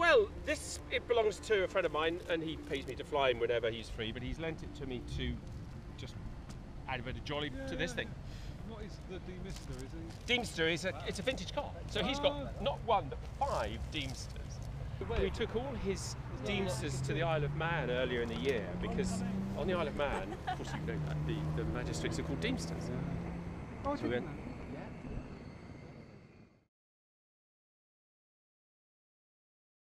well, this it belongs to a friend of mine, and he pays me to fly him whenever he's free. But he's lent it to me to just add a bit of jolly Yeah, to this yeah. thing. What is the Deemster? Is it? Deemster is a it's a vintage car, so he's got ah. not one but five Deemsters. We took all his Deemsters to the Isle of Man earlier in the year because on the Isle of Man, of course you know that the, the magistrates are called Deemsters. Oh, So we went.